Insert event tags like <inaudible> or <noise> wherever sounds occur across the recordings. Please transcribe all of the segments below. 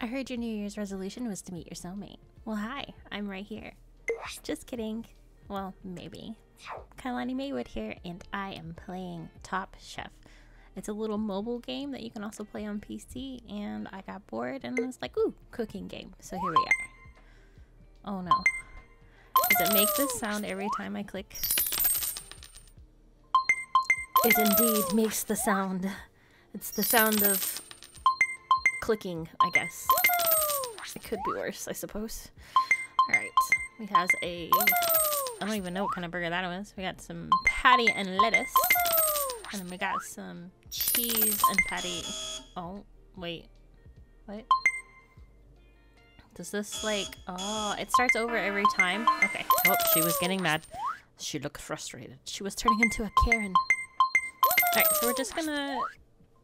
I heard your New Year's resolution was to meet your soulmate. Well, hi, I'm right here. Just kidding. Well, maybe. Kailani Maywood here, and I am playing Top Chef. It's a little mobile game that you can also play on PC, and I got bored and was like, ooh, cooking game. So here we are. Oh no. Does it make this sound every time I click? It indeed makes the sound. It's the sound of clicking, I guess. It could be worse, I suppose. Alright, we has a... I don't even know what kind of burger that was. We got some patty and lettuce. And then we got some cheese and patty. Oh, wait. What? Does this like... Oh, it starts over every time? Okay. Oh, she was getting mad. She looked frustrated. She was turning into a Karen. Alright, so we're just gonna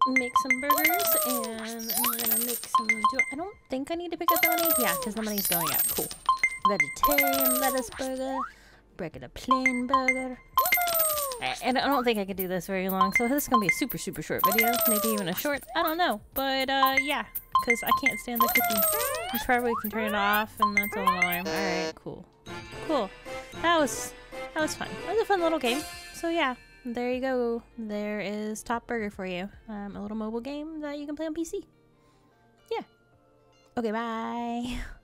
make some burgers and we're gonna make some... Do I don't think I need to pick up the money. Yeah, because the money's going out. Cool. Vegetarian lettuce burger. Regular plain burger. And I don't think I could do this very long, so this is gonna be a super, super short video. Maybe even a short. I don't know. But, uh, yeah. Because I can't stand the cooking. You probably can turn it off, and that's all alarm. Alright, cool. Cool. That was, that was fun. That was a fun little game. So, yeah. There you go. There is Top Burger for you. Um, a little mobile game that you can play on PC. Yeah. Okay, bye. <laughs>